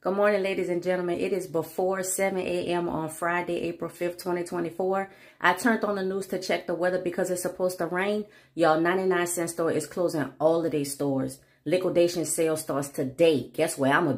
Good morning, ladies and gentlemen. It is before 7 a.m. on Friday, April 5th, 2024. I turned on the news to check the weather because it's supposed to rain. Y'all, 99 cent store is closing all of their stores. Liquidation sale starts today. Guess where I'm going to